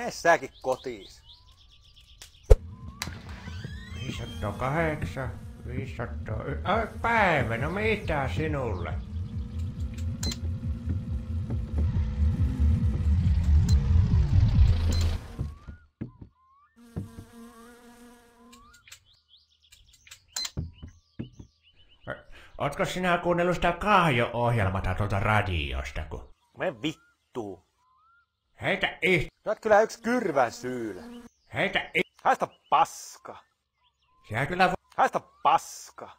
Mene säkin kotiis. 508, 500... Ai päivä, no mitä sinulle? Ootko sinä kuunnellut sitä kahjo-ohjelmata tuolta radiosta, kun... Mene vittuu. Heitä ich... Sä oot kyllä yksi kyrvän syylä. Heitä ich... Haista paska. Sä kyllä... vo- Haista paska.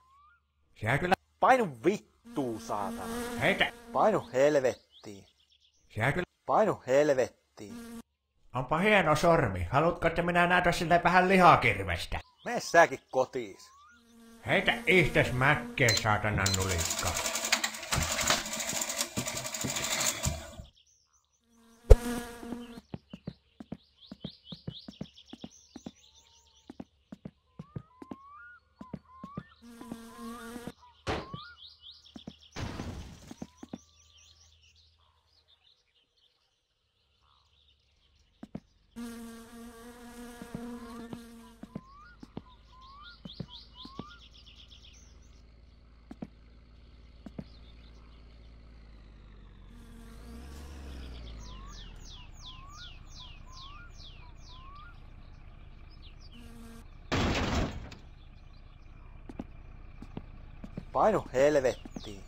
Sä kyllä... Painu vittuu, saatana. Heitä... Painu helvettiin. Sä kyllä... Painu helvettiin. Onpa hieno sormi. Haluatko, että minä näytän sille vähän lihakirvestä? Mene säkin kotiis. Heitä ihtes mäkkeen, saatanan nulikka. Painu helvettiin.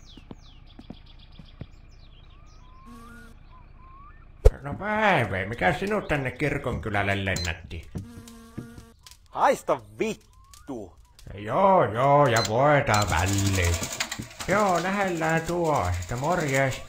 No päivä, mikä sinut tänne kirkonkylälle lennätti? Haista vittu. Joo, joo, ja voita väliin. Joo, lähellään tuo. Sitä morjes.